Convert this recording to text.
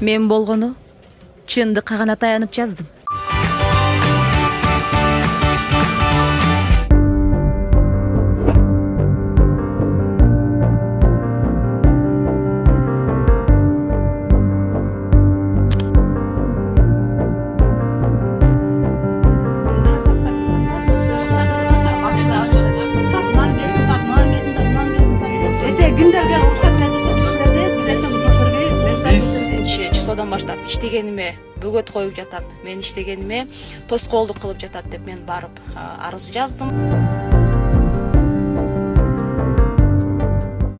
мен болгону чындыкка гана таянып жаздым числодон баштап иштегениме бөгөт коюп жатат менин иштегениме тоскоолдук кылып жатат деп мен барып арыз жаздым